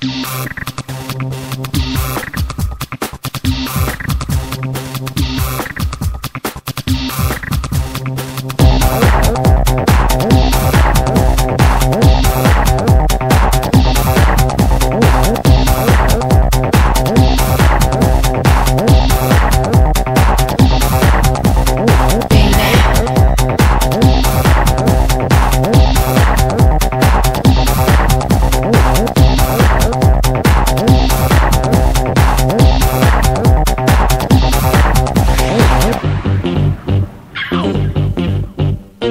Do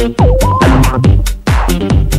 Thank you.